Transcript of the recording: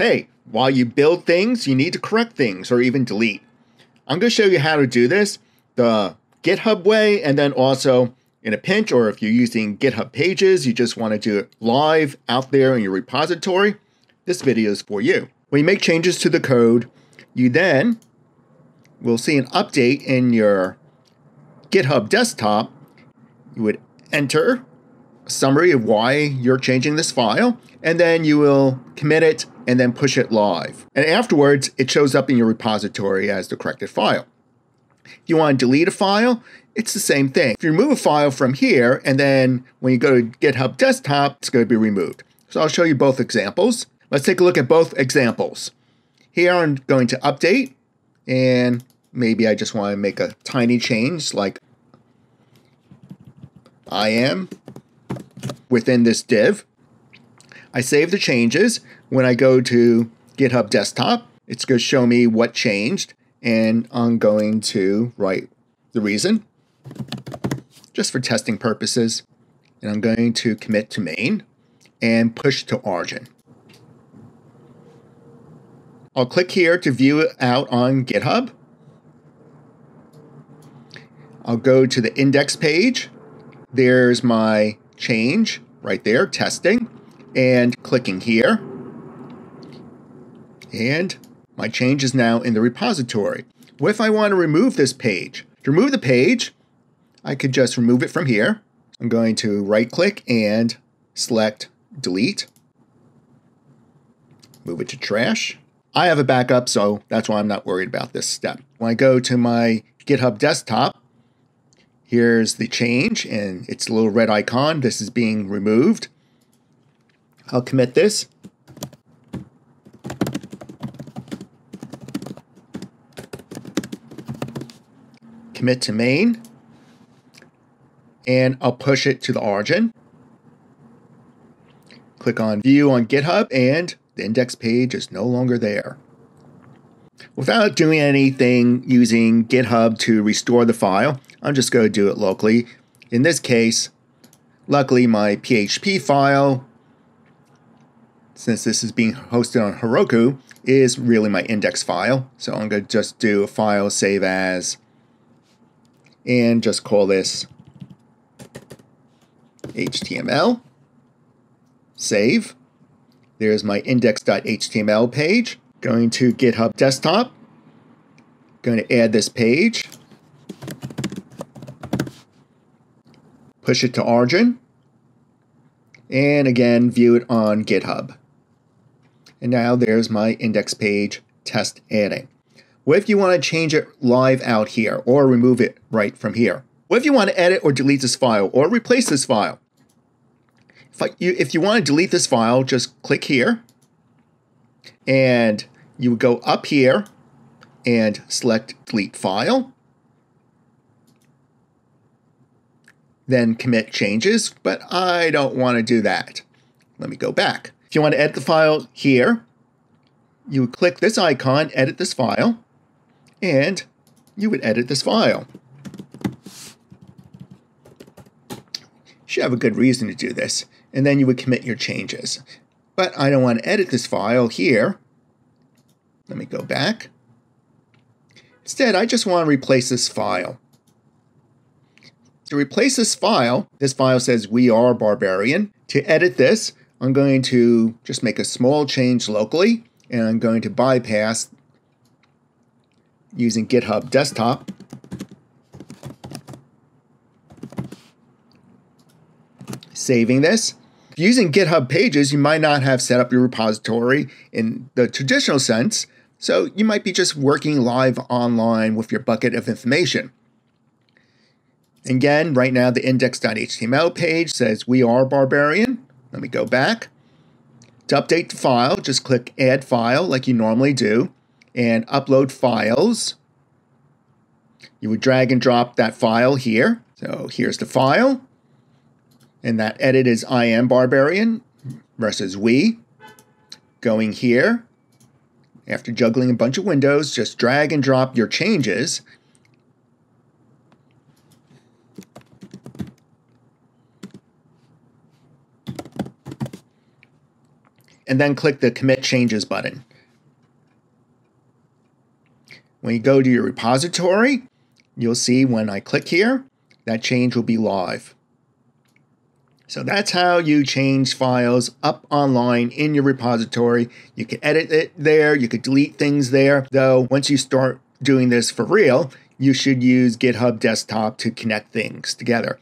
hey, while you build things, you need to correct things or even delete. I'm going to show you how to do this the GitHub way and then also in a pinch or if you're using GitHub pages, you just want to do it live out there in your repository, this video is for you. When you make changes to the code, you then will see an update in your GitHub desktop. You would enter a summary of why you're changing this file, and then you will commit it and then push it live. And afterwards, it shows up in your repository as the corrected file. If you want to delete a file, it's the same thing. If you remove a file from here, and then when you go to GitHub Desktop, it's going to be removed. So I'll show you both examples. Let's take a look at both examples. Here I'm going to update, and maybe I just want to make a tiny change like I am within this div. I save the changes. When I go to GitHub Desktop, it's going to show me what changed, and I'm going to write the reason just for testing purposes. And I'm going to commit to main and push to origin. I'll click here to view it out on GitHub. I'll go to the index page. There's my change right there, testing, and clicking here. And my change is now in the repository. What if I want to remove this page? To remove the page, I could just remove it from here. I'm going to right click and select delete. Move it to trash. I have a backup, so that's why I'm not worried about this step. When I go to my GitHub desktop, here's the change and it's a little red icon. This is being removed. I'll commit this. Commit to main and I'll push it to the origin. Click on View on GitHub, and the index page is no longer there. Without doing anything using GitHub to restore the file, I'm just going to do it locally. In this case, luckily my PHP file, since this is being hosted on Heroku, is really my index file. So I'm going to just do a file save as and just call this HTML, save. There's my index.html page. Going to GitHub Desktop. Going to add this page. Push it to origin. And again, view it on GitHub. And now there's my index page test adding. What if you want to change it live out here or remove it right from here? What if you want to edit or delete this file or replace this file? If, I, you, if you want to delete this file, just click here and you would go up here and select delete file. Then commit changes, but I don't want to do that. Let me go back. If you want to edit the file here, you would click this icon, edit this file, and you would edit this file. You should have a good reason to do this, and then you would commit your changes. But I don't want to edit this file here. Let me go back. Instead, I just want to replace this file. To replace this file, this file says we are barbarian. To edit this, I'm going to just make a small change locally, and I'm going to bypass using GitHub Desktop saving this. Using GitHub Pages, you might not have set up your repository in the traditional sense, so you might be just working live online with your bucket of information. Again, right now the index.html page says we are barbarian. Let me go back. To update the file, just click add file like you normally do and upload files. You would drag and drop that file here. So here's the file. And that edit is I am barbarian versus we. Going here, after juggling a bunch of windows, just drag and drop your changes. and then click the Commit Changes button. When you go to your repository, you'll see when I click here, that change will be live. So that's how you change files up online in your repository. You can edit it there, you could delete things there, though once you start doing this for real, you should use GitHub Desktop to connect things together.